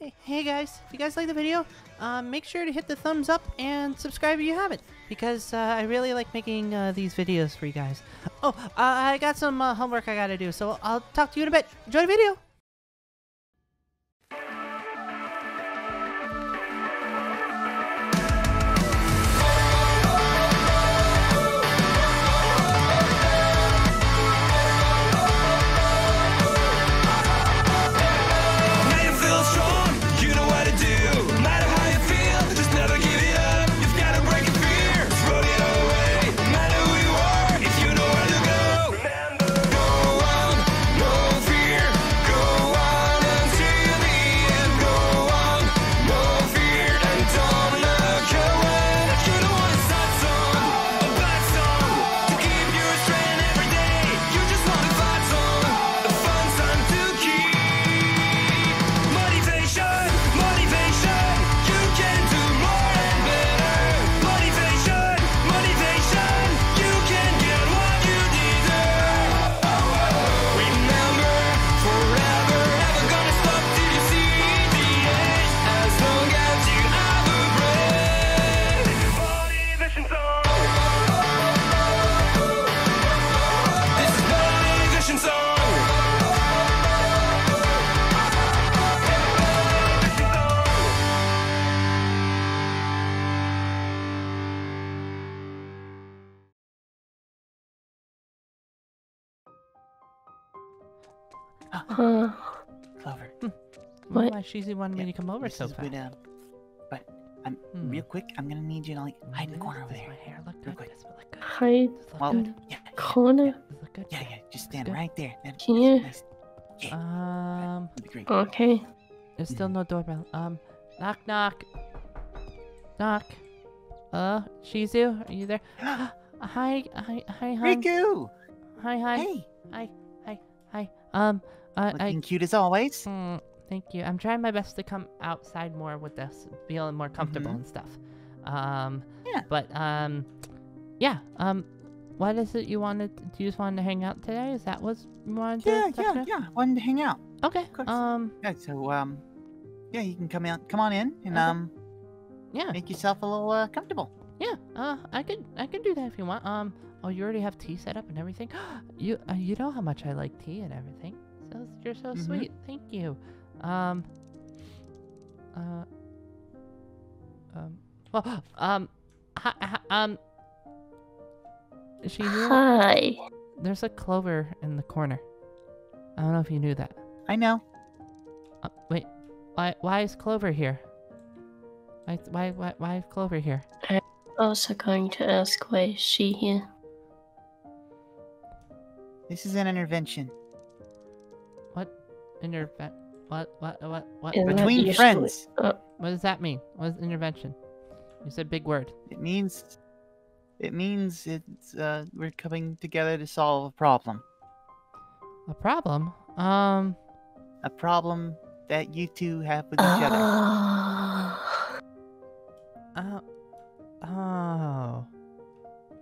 Hey, guys, if you guys like the video, um, make sure to hit the thumbs up and subscribe if you haven't, because uh, I really like making uh, these videos for you guys. Oh, uh, I got some uh, homework I gotta do, so I'll talk to you in a bit. Enjoy the video! What? Why Sheezy wanted me to come over this so fast. what, uh, but I'm Hmm. real quick. I'm gonna need you to like hide in the corner over Does there. my hair look Real quick. Does it look good? Hide Does it look Well, good? yeah, yeah, corner? Does it look good? yeah, yeah. Just stand right there. That- Here? nice. Yeah, Um, that'd be great. Okay. there's still no doorbell. Um, knock knock. Knock. Uh, Shizu, are you there? hi, hi, hi, hi, Rikku! hi, hi, Hey, hi, hi, hi. Um, uh, I, looking cute as always. mm, thank you. I'm trying my best to come outside more with this, feeling more comfortable Mhm. and stuff. Um, Yeah. But um, yeah. Um, what is it you wanted? Do you just want to hang out today? Is that what you wanted to? Yeah, yeah, yeah. Wanted to hang out. Okay. course. Um, Yeah, so um, yeah, you can come out, come on in, and Okay. um, yeah. make yourself a little uh, comfortable. Yeah, uh, I could, I could do that if you want. Um, oh, you already have tea set up and everything. you, uh, you know how much I like tea and everything. So you're so Mhm. sweet. Thank you. Um, uh, um, well, um, hi, hi, um, is she here? Hi. There's a clover in the corner. I don't know if you knew that. I know. Uh, wait, why, why is Clover here? Why, why, why, why is Clover here? I'm also going to ask why is she here? This is an intervention What interve- What, what, what, what? Isn't that between friends. Uh, What does that mean? What is intervention? You said big word. It means, it means it's uh, we're coming together to solve a problem. A problem? Um, A problem that you two have with each other. Ah. uh, oh,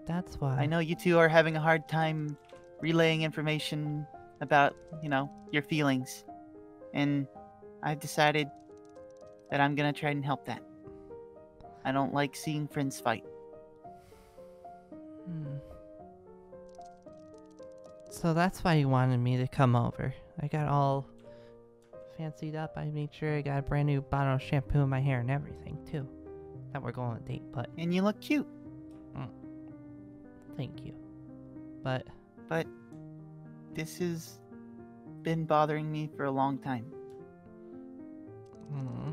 that's why. I know you two are having a hard time relaying information about, you know, your feelings. And I've decided that I'm gonna try and help that. I don't like seeing friends fight. Hmm. So that's why you wanted me to come over. I got all fancied up. I made sure I got a brand new bottle of shampoo in my hair and everything too. That we're going on a date, but And you look cute. thank you. But But this has been bothering me for a long time. hmm,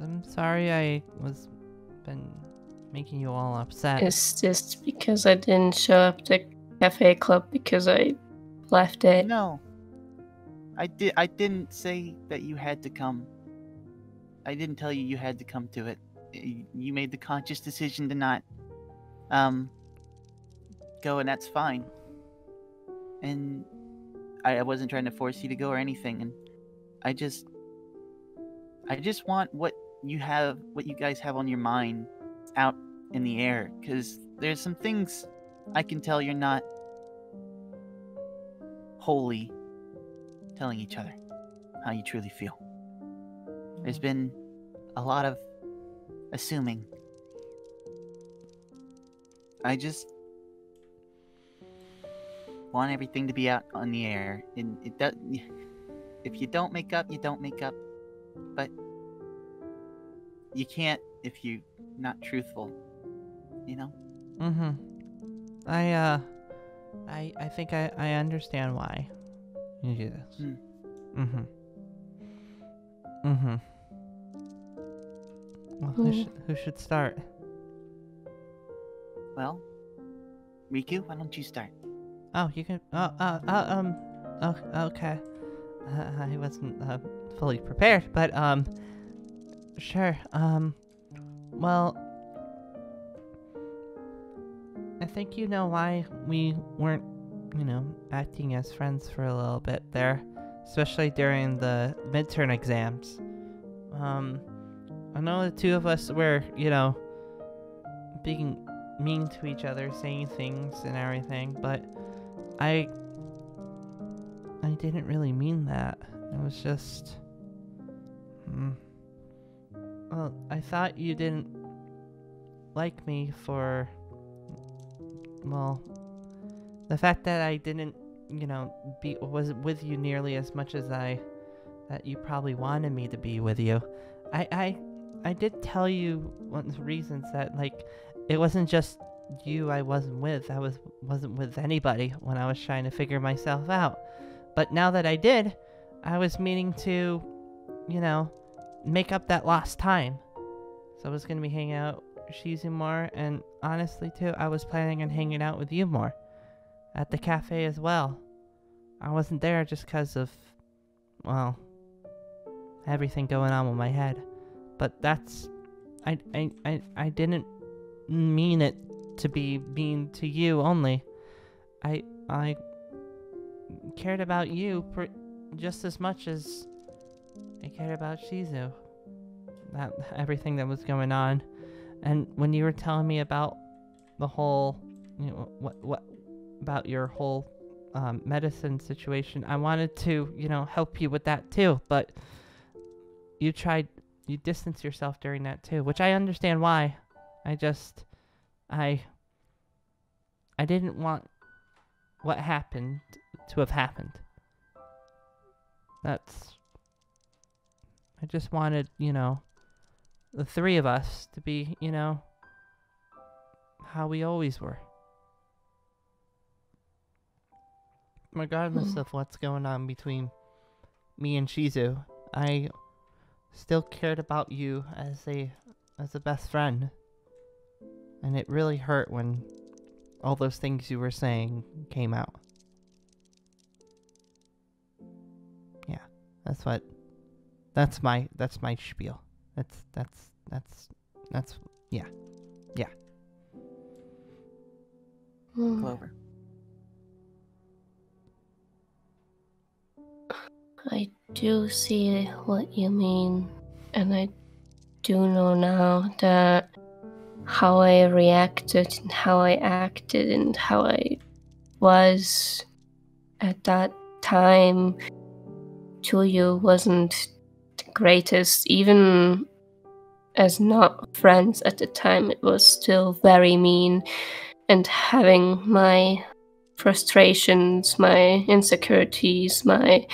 I'm sorry I was been making you all upset. It's just because I didn't show up to cafe club because I left it? No. I did I didn't say that you had to come. I didn't tell you you had to come to it. You made the conscious decision to not um go and that's fine. And I, I wasn't trying to force you to go or anything and I just I just want what you have what you guys have on your mind out in the air cuz there's some things I can tell you're not wholly telling each other how you truly feel. There's been a lot of assuming. I just want everything to be out on the air. And it does. If you don't make up, you don't make up. But you can't if you're not truthful. You know. Mm-hmm. I uh, I I think I I understand why you do this. Hmm. Mm-hmm. Mm-hmm. Well, who Hmm. should who should start? Well, Rikku, why don't you start? Oh, you can. Oh, uh, uh um. Oh, okay. Uh, I wasn't uh, fully prepared, but um, sure. Um, well, I think you know why we weren't, you know, acting as friends for a little bit there, especially during the midterm exams. Um, I know the two of us were, you know, being mean to each other, saying things and everything, but I I didn't really mean that. It was just hmm. Well, I thought you didn't like me for well the fact that I didn't, you know, be was with you nearly as much as I that you probably wanted me to be with you. I I I did tell you one of the reasons that like it wasn't just you I wasn't with. I was wasn't with anybody when I was trying to figure myself out. But now that I did, I was meaning to, you know, make up that lost time. So I was gonna be hanging out with Shizu more, and honestly too, I was planning on hanging out with you more at the cafe as well. I wasn't there just because of, well, everything going on with my head. But that's, I, I, I, I didn't mean it to be mean to you only. I I cared about you just as much as I cared about Shizu. That everything that was going on, and when you were telling me about the whole, you know, what what about your whole um, medicine situation, I wanted to, you know, help you with that too. But you tried, you distanced yourself during that too, which I understand why. I just I I didn't want what happened to have happened. That's I just wanted, you know, the three of us to be, you know, how we always were. Regardless Hmm. of what's going on between me and Shizu, I still cared about you as a as a best friend. And it really hurt when all those things you were saying came out. Yeah, that's what. That's my. That's my spiel. That's that's that's that's yeah. Hmm. Clover. I do see what you mean, and I do know now that how I reacted and how I acted and how I was at that time to you wasn't the greatest. Even as not friends at the time, it was still very mean. And having my frustrations, my insecurities, my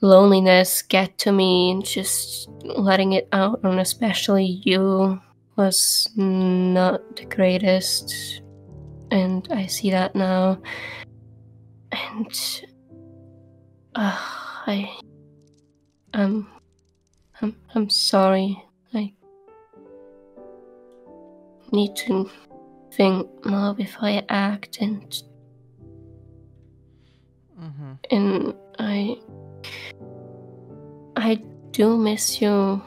loneliness get to me and just letting it out on especially you was not the greatest and i see that now and uh, i i'm i'm i'm sorry i need to think more before i act and Mm-hmm. and I I do miss you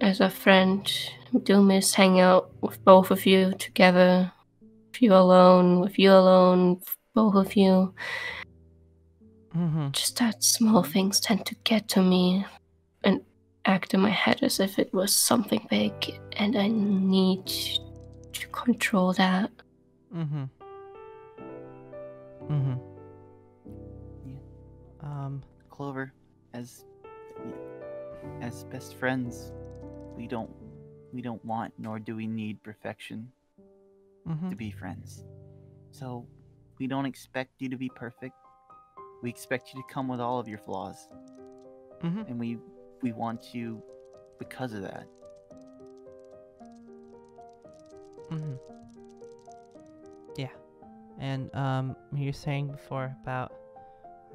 as a friend. I do miss hanging out with both of you together. With you alone, with you alone, both of you. Mm-hmm. Just that small things tend to get to me and act in my head as if it was something big, and I need to control that. Mm-hmm. Mm-hmm. Yeah. Um. Clover, as as best friends, we don't we don't want nor do we need perfection Mm-hmm. to be friends. So we don't expect you to be perfect. We expect you to come with all of your flaws, Mm-hmm. and we we want you because of that. Mm-hmm. Yeah. And um you're saying before about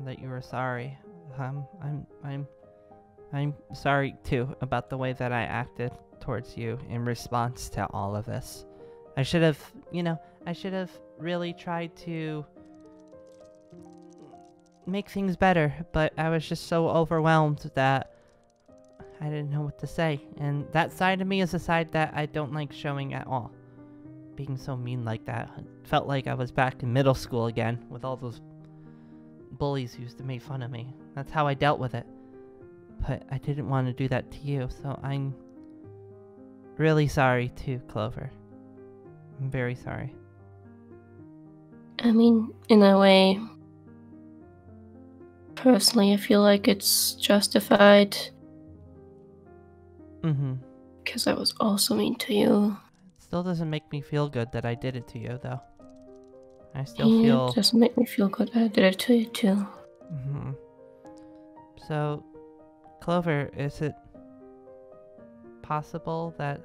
that you were sorry. Um I'm I'm I'm sorry too about the way that I acted towards you in response to all of this. I should have, you know, I should have really tried to make things better, but I was just so overwhelmed that I didn't know what to say. And that side of me is a side that I don't like showing at all being so mean like that. It felt like I was back in middle school again with all those bullies who used to make fun of me. That's how I dealt with it. But I didn't want to do that to you, so I'm really sorry too, Clover. I'm very sorry. I mean, in a way, personally, I feel like it's justified Mm-hmm. because I was also mean to you. Still doesn't make me feel good that I did it to you, though. I still yeah, feel. it doesn't make me feel good. that I did it to you too. Mm-hmm. So, Clover, is it possible that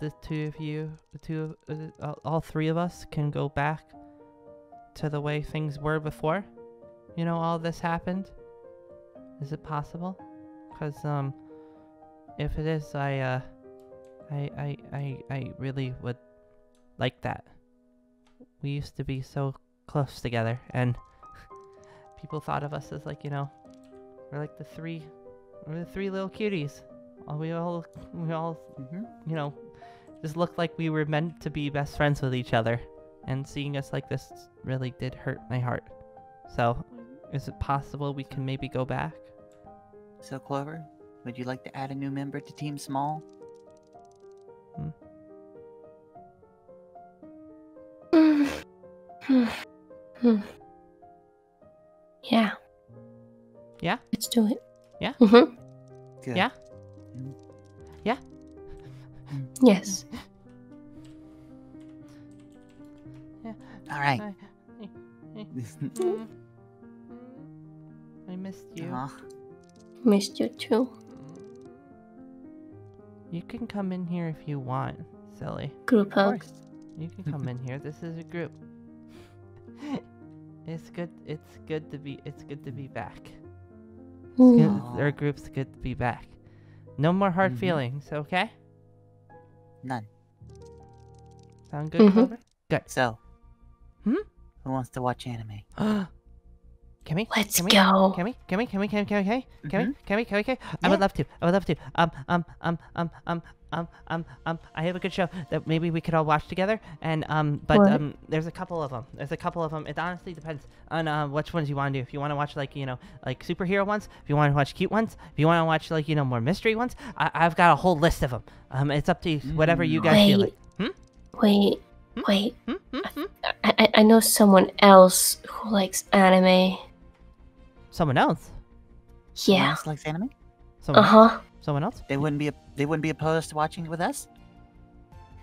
the two of you, the two, of, uh, all- all three of us, can go back to the way things were before? You know, all this happened. Is it possible? Because um, if it is, I uh, I I I I really would like that. We used to be so close together, and people thought of us as like you know we're like the three we're the three little cuties Uh, we all we all hmm you know just looked like we were meant to be best friends with each other and seeing us like this really did hurt my heart so is it possible we can maybe go back So Clover, would you like to add a new member to Team Small? Mm. Hmm. Hmm. Yeah. Yeah? Let's do it. Yeah? Mm-hmm. Good. Yeah? Mm. Yeah? Yes. All right. I, Mm. Missed you Aw, Missed you too. you can come in here if you want silly Group of hug. You can come in here. This is a group. It's good. It's good to be. It's good to be back. Mm. good, our group's good to be back. No more hard Mhm. feelings. Okay? None. Sound good, Mhm. Clover? So. Hmm? Who wants to watch anime? can we? Let's can we? go. Can we? Can we? Can we? Can we? Can we? Can we? Can we? Can we? Can we? Can we? I would love to. I would love to. Um. Um. Um. Um. Um. Um. Um. Um. I have a good show that maybe we could all watch together. And um. But What? um. There's a couple of them. There's a couple of them. It honestly depends on uh, which ones you want to do. If you want to watch like you know like superhero ones. If you want to watch cute ones. If you want to watch like you know more mystery ones. I- I've got a whole list of them. Um. It's up to you. Whatever you guys feel like. Wait. Hmm? Wait. Wait. Hmm? Hmm? Hmm? I, I I know someone else who likes anime. Someone else. Someone Yeah. else likes anime? Uh Someone. huh. Someone else. They wouldn't be. They wouldn't be opposed to watching it with us.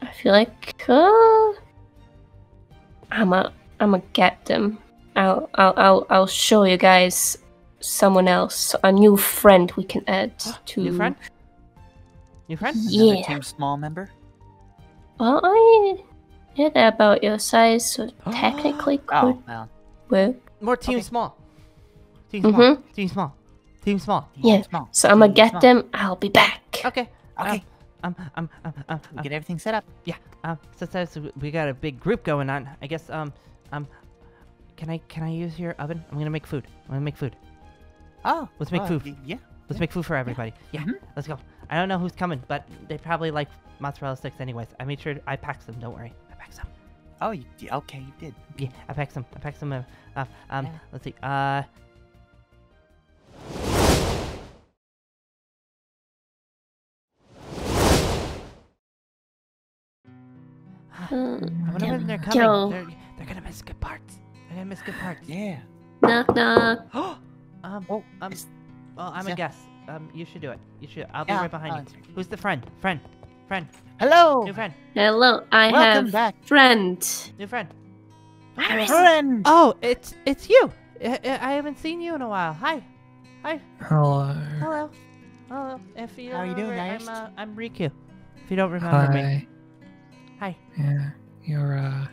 I feel like uh, I'ma I'ma get them. I'll I'll I'll I'll show you guys someone else, a new friend we can add to. New friend. New friend. Another Yeah. Team Small member. Well, I yeah, they're about your size, so technically could Oh well. work. More team Okay. small. Team small. Mhm. Team small. Team small. Team Yeah, Small. So I'ma get Small. them. I'll be back. Okay. Okay. Um. Um. Um. Um. Um, get everything set up. yeah. Um. Since that's- we got a big group going on, I guess. Um. Um. Can I can I use your oven? I'm gonna make food. I'm gonna make food. Oh. Let's make well, food. Yeah. Let's make food for everybody. Yeah. Mhm. Let's go. I don't know who's coming, but they probably like mozzarella sticks anyways. I made sure I packed them. Don't worry. I packed some. Oh, you, d- okay, you did. Yeah. I packed some. I packed some. Uh, uh, um. Yeah. Let's see. Uh. Uh, I wonder when they're Yo. coming. They're, they're gonna miss good parts. They're gonna miss good parts. Yeah. knock knock. um, Oh, um, is- well, I'm a yeah. guess. Um, you should do it. You should. I'll be Yeah, right behind I'll you. Who's the friend? Friend. Friend. Hello, New friend. Hello, I welcome have back, friend. New friend. Harrison. friend. Oh, it's it's you. I, I I haven't seen you in a while. Hi. Hi. Hello. Hello. Hello. If you How don't you doing, remember, I'm uh, I'm Rikku. If you don't remember me. Hi. Hi. Yeah, you're uh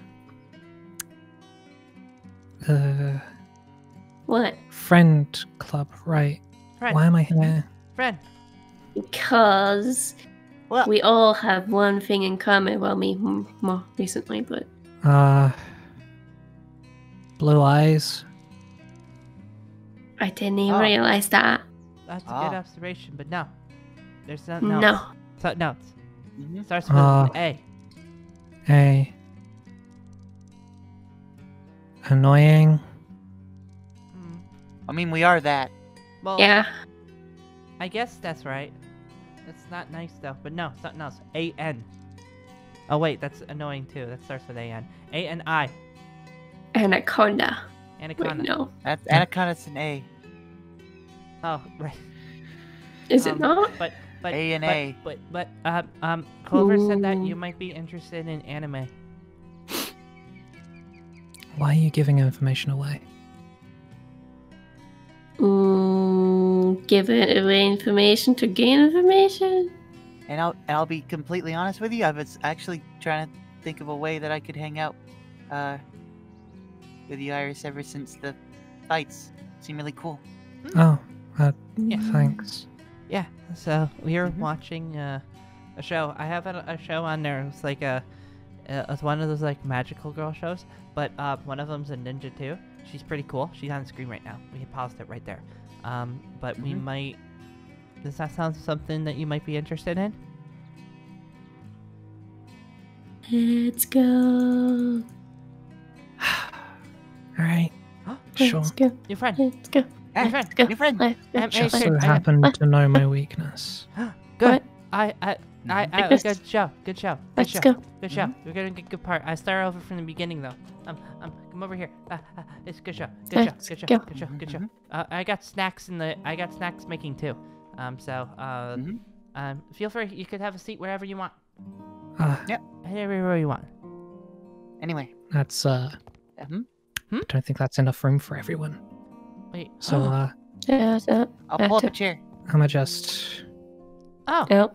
the What? friend club, right? Friend. Why am I here? Friend. Because Well- we all have one thing in common. Well, me more recently, but Uh, blue eyes. I didn't even Oh. realize that. That's a Ah. good observation, but no. There's something else. No. Something else. Mhm. Starts with Ah. an A. A. Annoying. Mm. I mean, we are that. Well, Yeah. I guess that's right. That's not nice though, but no, something else. A N. Oh wait, that's annoying too. That starts with A N. A N I. Anaconda. Wait, Anaconda. no. That's Yeah. Anaconda's an A. Oh right. Is Um, it not? But but A and but, A. But but um um Clover said that you might be interested in anime. Why are you giving information away? Mm, give away information to gain information? And I'll and I'll be completely honest with you. I was actually trying to think of a way that I could hang out uh, with you, Iris, ever since the fights. Seem really cool. Oh, uh, Yeah. thanks. Yeah. So we were Mhm. watching uh, a show. I have a, a show on there. It's like a uh, it's one of those like magical girl shows, but uh, one of them's a ninja too. She's pretty cool. She's on the screen right now. We paused it right there. Um, but we Mhm. might. Does that sound something that you might be interested in? Let's go. All right, sure. Let's go. Your friend. Let's go. Ah, friend. Let's go. New friend. Let's go. Hey, Just so I- happen what? to know my weakness. Good. What? I I I, I Like good show. Good show. Good Let's show. go. Good show. We're gonna get good part. I start over from the beginning though. Um, um, come over here. Uh, uh, it's a good show. Good Let's show. Good show. go. Good show. Good show. Mhm. Uh, I got snacks in the. I got snacks making too. Um, so uh, Mhm. um, feel free. You could have a seat wherever you want. Uh, Everywhere you want. Anyway. that's uh, mhm. I don't think that's enough room for everyone. Wait. So uh, Yeah, so, I'll pull up a chair. I'ma just. oh. no.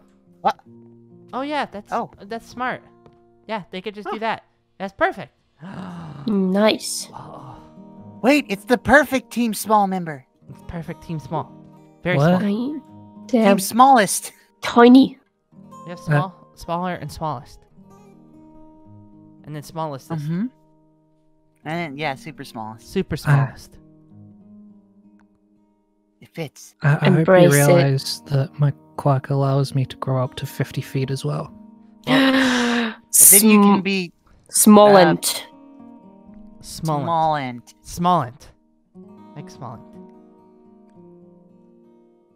Oh yeah. That's. Oh. That's smart. Yeah, they could just do that. That's perfect. Nice. oh, Wait, it's the perfect team small member. it's perfect. Team small. Very What? small. Tiny. Team Damn. smallest. Tiny. We have small, smaller, and smallest. And then smallest Mm-hmm. And then, yeah, super smallest. super smallest. It fits. I, I hope you Embrace it. realize that my quirk allows me to grow up to 50 feet as well. But then you can be Smallent. Smallent. small and Smallent. Like Smallent.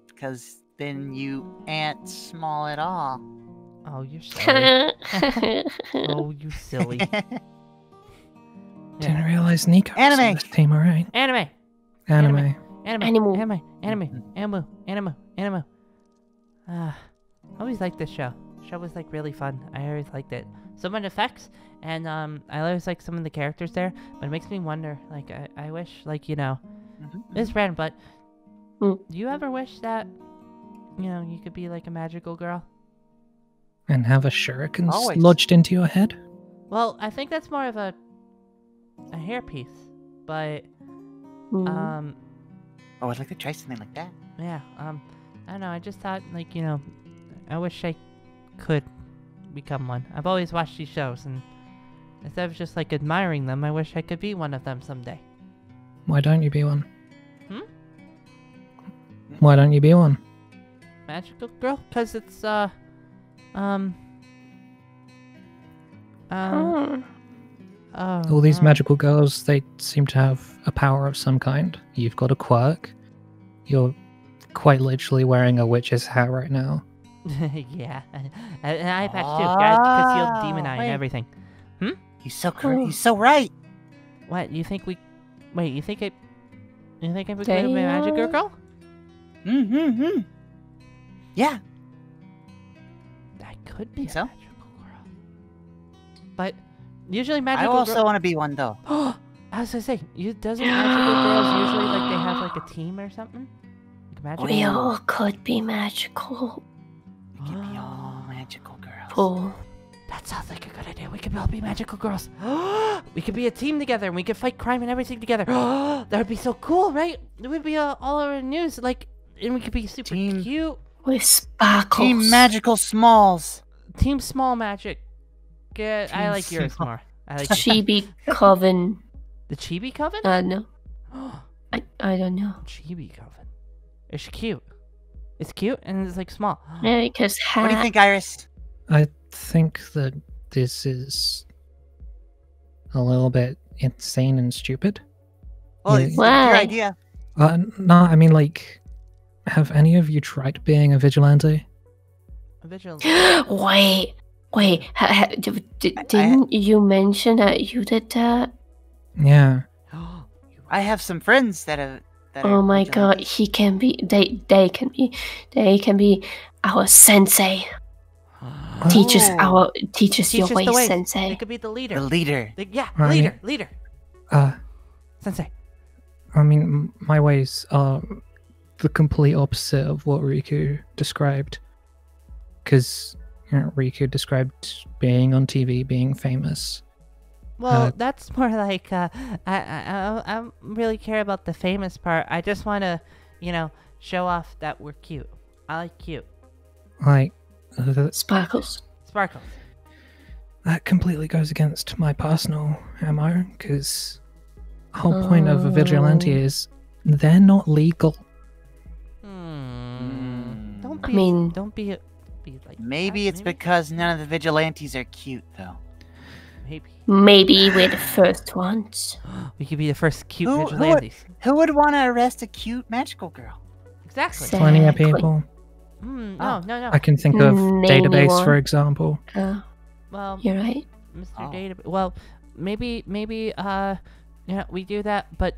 because then you ain't small at all. Oh, you're silly. oh, you silly. Didn't realize Nico was on Anime. this team, alright. Anime. Anime. Anime. Anime. Animal. Anime. Anime. Animal. Animal. Animal. Ah, I always liked this show. Show was like really fun. I always liked it. So much effects, and um, I always like some of the characters there. But it makes me wonder. Like, I, I wish, like, you know, Mhm. It's random, but Hmm. do you ever wish that you know you could be like a magical girl? And have a shuriken Always. lodged into your head? Well, I think that's more of a a hairpiece, but Mm. um, Oh, I'd like to try something like that. yeah, um, I don't know. I just thought like you know, I wish I could become one. I've always watched these shows, and instead of just like admiring them, I wish I could be one of them someday. Why don't you be one? Hmm? Why don't you be one? Magical girl, cause it's uh, um, um, Oh. oh, All these no. magical girls, they seem to have a power of some kind. You've got a quirk. You're quite literally wearing a witch's hat right now. yeah, and an eye patch too. Got concealed demon Oh, eye wait. and everything. Hmm? He's so cor- Oh. he's so right. What you think we? Wait, you think it? You think I could be a magic girl? Mm-hmm. Yeah. That could be Think a so? magical girl. But usually magical. I also girl- want to be one though. I was gonna say, you doesn't magical girls usually like they have like a team or something? Like magical We all could be magical. We could be all magical girls. Fool. That sounds like a good idea. We could all be magical girls. we could be a team together and we could fight crime and everything together. that would be so cool, right? It would be uh, all over the news, like, and we could be super Team- cute. With sparkles. Team Magical Smalls. Team Small Magic. Get, I like yours Small- more. I like Chibi Coven. the Chibi Coven. Uh, no. I, I don't know. Chibi Coven. It's cute. It's cute and it's like small. Yeah, because hat. What do you think, Iris? I think that this is a little bit insane and stupid. Oh, Yeah. it's your Why? idea. Uh, no, I mean, like, have any of you tried being a vigilante? Vigilance. wait, wait. Ha, ha, d- d- I- I- didn't you mention that you did that? Yeah. I have some friends that are. That Oh are my god, he can be. They they can be. They can be our sensei. Teach us Oh. our. Teach us Teach your us the way. sensei. They could be the leader. The leader. The- yeah, Right. leader, leader. Uh, Sensei. I mean, my ways are the complete opposite of what Rikku described. Because you know, Rikku described being on TV, being famous. Well, Uh, that's more like uh, I, I I I don't really care about the famous part. I just want to, you know, show off that we're cute. I like cute. Like, th- Sparkles. Sparkles. that completely goes against my personal MO. Because the whole point of a vigilante Oh. is they're not legal. Hmm. Don't I mean- don't be. Be like. Maybe that, it's because none of the vigilantes are cute, though. Maybe Maybe we're the first ones. we could be the first cute Who- who would- vigilantes. Who would want to arrest a cute magical girl? Exactly. Sa- Plenty of Exactly. people. Hmm. Oh. no, no, no. I can think of Name database, for example. Uh, well, you're right. Mr. Oh. Data. Well, maybe, maybe, uh, yeah, we do that, but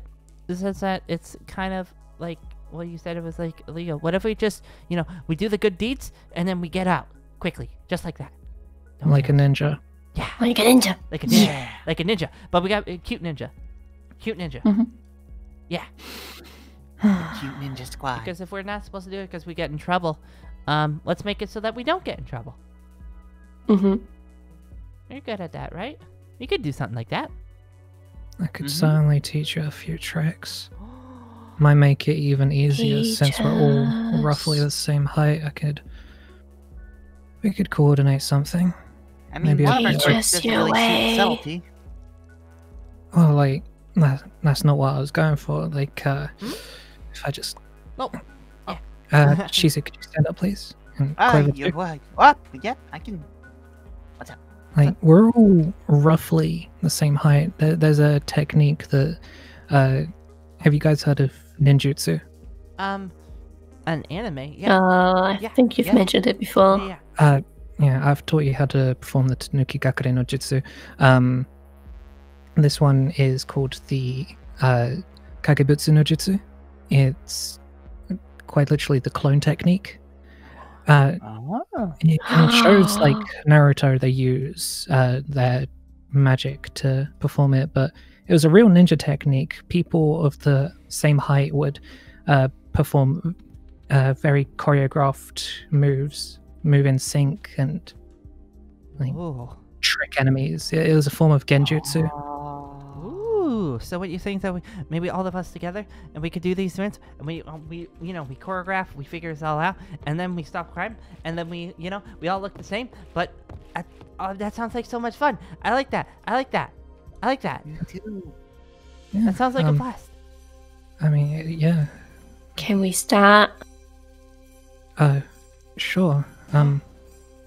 since that it's kind of like, well, you said it was like illegal. What if we just, you know, we do the good deeds and then we get out quickly, just like that? Don't Like a ninja. Yeah, Like a ninja. like a ninja, Yeah. like a ninja. But we got a cute ninja, cute ninja. Mhm. Yeah, Cute ninja squad. because if we're not supposed to do it because we get in trouble, um, let's make it so that we don't get in trouble. Mm-hmm. You're good at that, right? You could do something like that. I could Mhm. certainly teach you a few tricks. Might make it even easier since we're all roughly the same height. I could. We could coordinate something. I mean, Maybe one I of our Just doesn't your really suit way. subtlety. Well, like that, that's not what I was going for. Like, uh, if I just. Oh. Uh, Shizu, could you stand up, please? And Ah, Clover, you too. what? What? Yeah, I can. What's up? Like, we're all roughly the same height. There, there's a technique that. Uh, have you guys heard of ninjutsu? Um, an anime, yeah. Uh, I Yeah, think you've yeah. mentioned it before. yeah, yeah. Uh, yeah, I've taught you how to perform the Tanuki Gakure no Jutsu. Um, this one is called the uh, Kagebutsu no Jutsu. It's quite literally the clone technique. Uh, Oh. in in shows like Naruto, they use uh, their magic to perform it, but it was a real ninja technique. People of the same height would uh, perform uh, very choreographed moves, move in sync, and like trick enemies. It, it was a form of genjutsu. Ooh. So what you think that we maybe all of us together and we could do these events and we um, we you know we choreograph, we figure this all out, and then we stop crime, and then we you know we all look the same, but I, oh, that sounds like so much fun. I like that. I like that. I like that. You too. Yeah, That sounds like a um, blast. I mean, yeah. Can we start? Uh, sure. Um.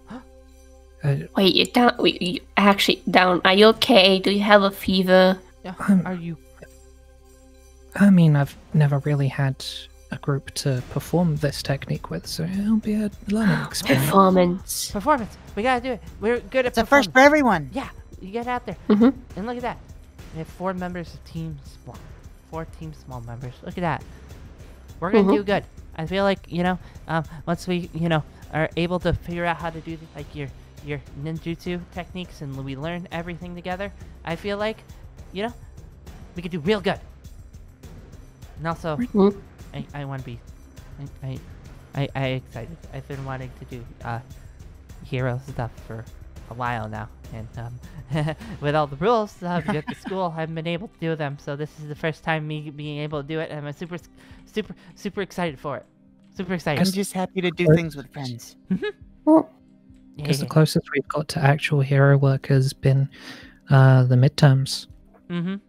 Uh, Wait, you're down. Wait, you actually down. Are you okay? Do you have a fever? Yeah. I'm- Are you? I mean, I've never really had a group to perform this technique with, so it'll be a learning experience. Performance. Performance. We gotta do it. We're good at It's a first for everyone. Yeah, you get out there. Mm-hmm. And look at that. We have four members of Team Small. Four Team Small members. Look at that. We're gonna Mhm. do good. I feel like you know, um, once we you know are able to figure out how to do like your your ninjutsu techniques and we learn everything together, I feel like, you know, we could do real good. And also, Mhm. I, I want to be, I, I, I, I excited. I've been wanting to do uh, hero stuff for a while now, and um, with all the rules uh, at the school, I haven't been able to do them. So this is the first time me being able to do it, and I'm super, super, super excited for it. Super excited. I'm just happy to do Or- things with friends. Well, Yeah, Because the closest we've got to actual hero work has been uh, the midterms. Mhm.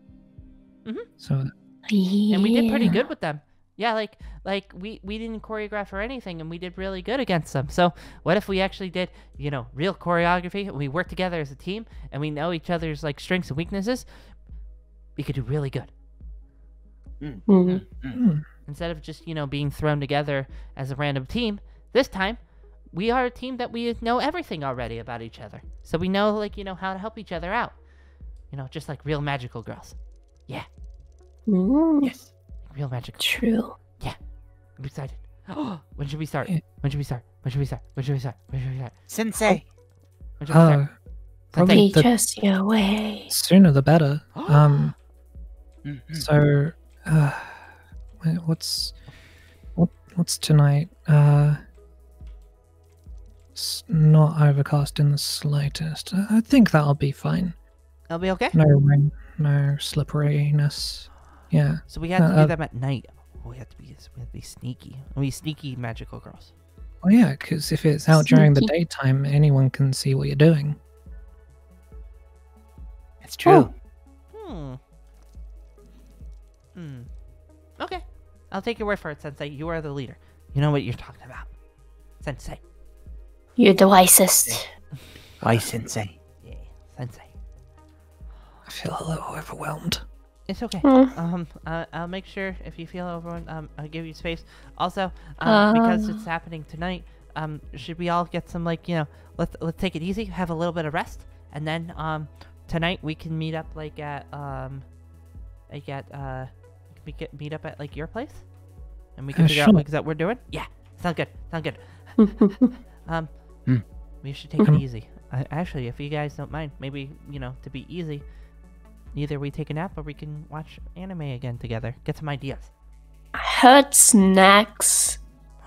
Mhm. So and we did pretty good with them. Yeah, like like we we didn't choreograph or anything, and we did really good against them. So what if we actually did, you know, real choreography? and We work together as a team, and we know each other's like strengths and weaknesses. We could do really good Mm, Mhm. mm. Instead of just you know being thrown together as a random team. This time, we are a team that we know everything already about each other, so we know like you know how to help each other out. You know, just like real magical girls, Yeah. Mm, Yes. real magical. True. Yeah. I'm excited. when should we start? When should we start? When should we start? When should we start? When should we start? Sensei. When should we start? uh, probably Teach the us your way. sooner the better. Um, Mhm. so uh, wait, what's what what's tonight? Uh, it's not overcast in the slightest. I I think that'll be fine. That'll be okay. No rain, no slipperiness. Yeah. So we have to Uh, do uh, them at night. Oh, we have to be we have to be sneaky. We sneaky magical girls. Well, yeah, because if it's out during the daytime, anyone can see what you're doing. That's true. Hmm. Hmm. Okay. I'll take your word for it, Sensei. You are the leader. You know what you're talking about. Sensei. You're the wisest. Why, Sensei? Yeah. Sensei. I feel a little overwhelmed. It's okay. Hmm. Um, uh, I'll make sure if you feel overwhelmed, um, I'll give you space. Also, um, because Uh. it's happening tonight, um, should we all get some like you know, let's let's take it easy, have a little bit of rest, and then um, tonight we can meet up like at um, like at uh, we get meet up at like your place, and we can Uh, figure out sure. what that we're doing. Yeah, sound good. Sound good. Um, Hmm. we should take Um, it easy. Uh, actually, if you guys don't mind, maybe you know to be easy, either we take a nap or we can watch anime again together. Get some ideas. I heard snacks,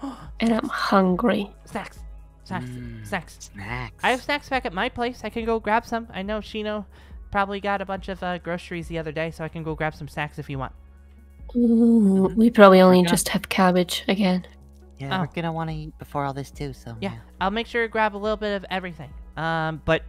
and I'm hungry. Snacks, snacks, Mm. snacks. Snacks. I have snacks back at my place. I can go grab some. I know Shino probably got a bunch of uh, groceries the other day, so I can go grab some snacks if you want. Ooh, we probably only gonna- just have cabbage again. Yeah, Oh. we're gonna want to eat before all this too. So Yeah, I'll make sure to grab a little bit of everything. Um, but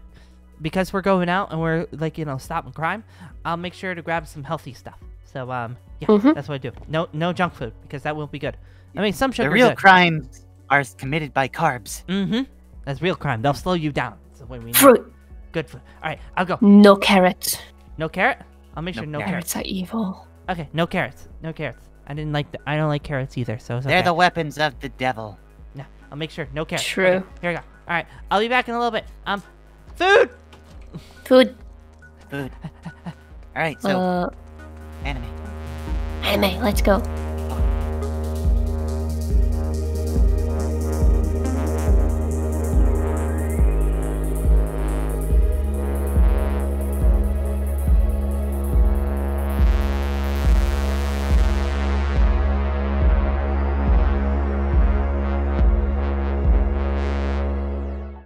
because we're going out and we're like you know stopping crime, I'll make sure to grab some healthy stuff. So um, yeah, Mhm. that's what I do. No, no junk food because that won't be good. I mean, some The real good. crimes are committed by carbs. Mm-hmm. That's real crime. They'll slow you down. So when we know. Fruit, Good food. All right, I'll go. no carrot. No carrot. I'll make sure no, carrot. carrots. Carrots are evil. Okay, no carrots. No carrots. I didn't like. The, I don't like carrots either. So it's okay. They're the weapons of the devil. No, I'll make sure no carrots. True. Okay, here we go. All right, I'll be back in a little bit. Um, food. Food, Food. all right, so uh, anime. anime, let's go.